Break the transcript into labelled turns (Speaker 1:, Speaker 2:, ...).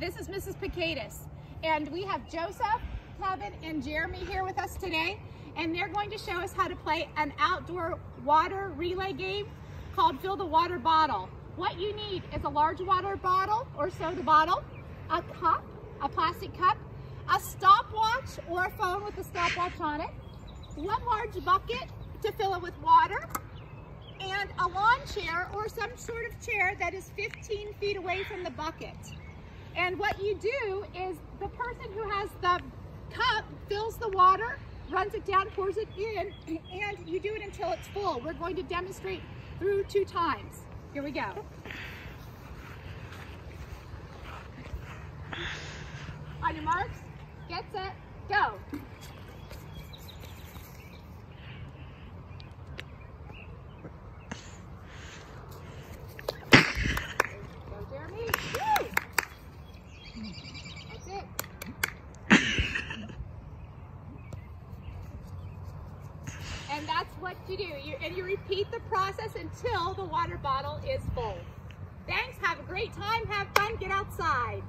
Speaker 1: This is Mrs. Pecaitis, and we have Joseph, Kevin, and Jeremy here with us today, and they're going to show us how to play an outdoor water relay game called Fill the Water Bottle. What you need is a large water bottle or soda bottle, a cup, a plastic cup, a stopwatch or a phone with a stopwatch on it, one large bucket to fill it with water, and a lawn chair or some sort of chair that is 15 feet away from the bucket. And what you do is the person who has the cup fills the water, runs it down, pours it in, and you do it until it's full. We're going to demonstrate through two times. Here we go. On your marks, get set, go Jeremy. Woo! That's it. And that's what you do. You, and you repeat the process until the water bottle is full. Thanks. Have a great time. Have fun. Get outside.